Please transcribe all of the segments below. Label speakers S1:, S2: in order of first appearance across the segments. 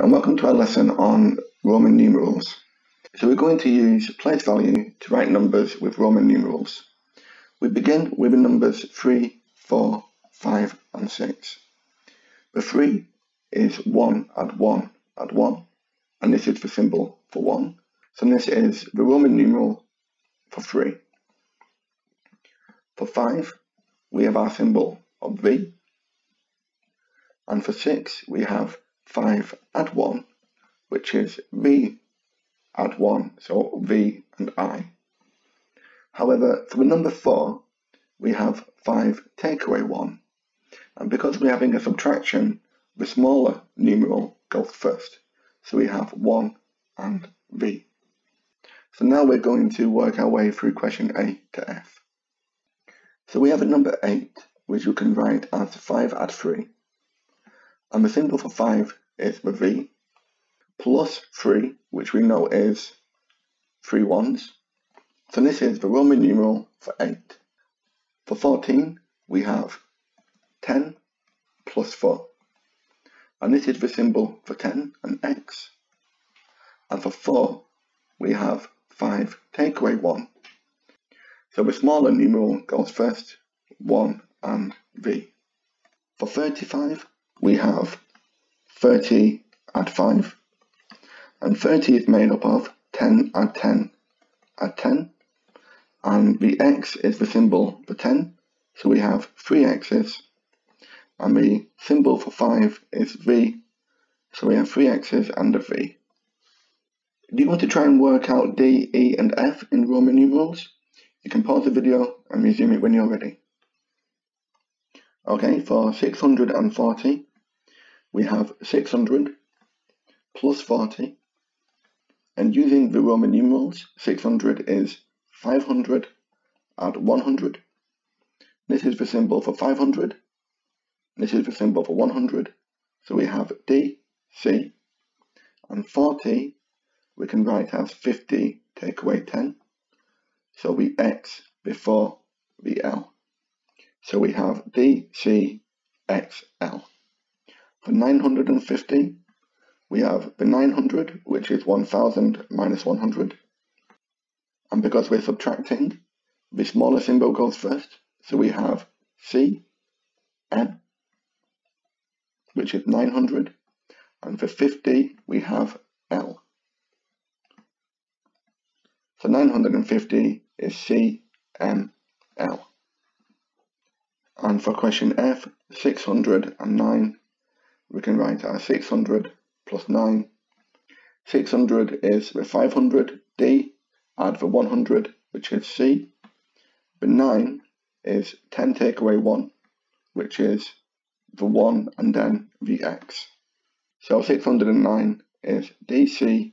S1: and welcome to our lesson on Roman numerals. So we're going to use place value to write numbers with Roman numerals. We begin with the numbers 3, 4, 5 and 6. The 3 is 1 add 1 add 1 and this is the symbol for 1. So this is the Roman numeral for 3. For 5 we have our symbol of V and for 6 we have 5 add 1, which is V add 1, so V and I. However, for number 4, we have 5 take away 1. And because we're having a subtraction, the smaller numeral goes first. So we have 1 and V. So now we're going to work our way through question A to F. So we have a number 8, which you can write as 5 add 3. And the symbol for 5 is the V, plus 3, which we know is three ones. So this is the Roman numeral for 8. For 14, we have 10 plus 4. And this is the symbol for 10 and x. And for 4, we have 5 take away 1. So the smaller numeral goes first, 1 and v. For 35, we have 30 add 5. And 30 is made up of 10 add 10 add 10. And the x is the symbol for 10. So we have 3 x's. And the symbol for 5 is v. So we have 3 x's and a v. Do you want to try and work out D, E and F in Roman numerals? You can pause the video and resume it when you're ready. Okay, for 640, we have 600 plus 40 and using the Roman numerals 600 is 500 at 100 this is the symbol for 500 this is the symbol for 100 so we have D, C and 40 we can write as 50 take away 10 so we X before the L so we have D, C, X, L for 950, we have the 900, which is 1000 minus 100. And because we're subtracting, the smaller symbol goes first. So we have C, M, which is 900. And for 50, we have L. So 950 is C, M, L. And for question F, 609 we can write as 600 plus 9. 600 is the 500 D, add the 100 which is C. The 9 is 10 take away 1 which is the 1 and then the X. So 609 is DC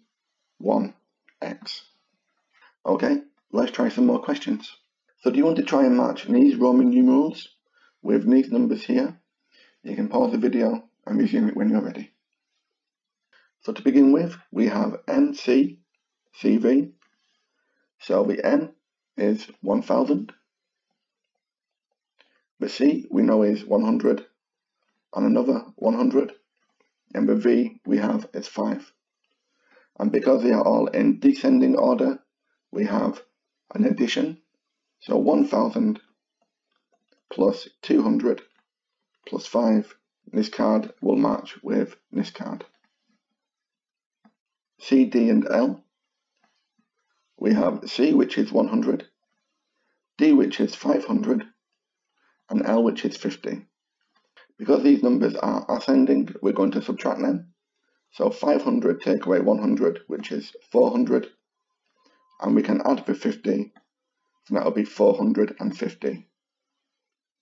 S1: 1X. Okay, let's try some more questions. So do you want to try and match these Roman numerals with these numbers here? You can pause the video and resume it when you're ready. So to begin with, we have MC, CV. So the M is 1000. The C we know is 100 and another 100. And the V we have is 5. And because they are all in descending order, we have an addition. So 1000 plus 200 plus 5 this card will match with this card. C, D and L. We have C which is 100, D which is 500 and L which is 50. Because these numbers are ascending, we're going to subtract them. So 500 take away 100, which is 400. And we can add the 50, so that'll be 450.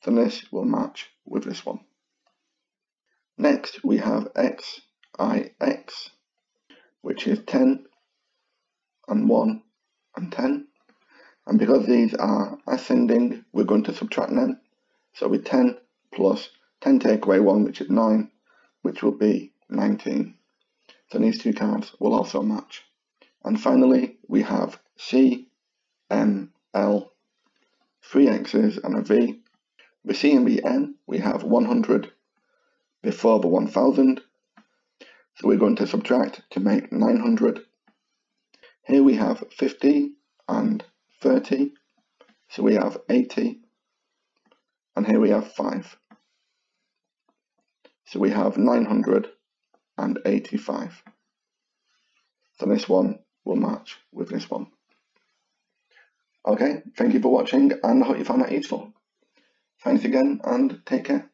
S1: So this will match with this one. Next we have x, i, x, which is 10 and 1 and 10. And because these are ascending, we're going to subtract them. So with 10 plus 10 take away 1, which is 9, which will be 19. So these two cards will also match. And finally, we have C, M, L, three X's and a V. With C and V N, we have 100 before the 1000. So we're going to subtract to make 900. Here we have 50 and 30. So we have 80. And here we have 5. So we have 985. So this one will match with this one. Okay, thank you for watching and I hope you found that useful. Thanks again and take care.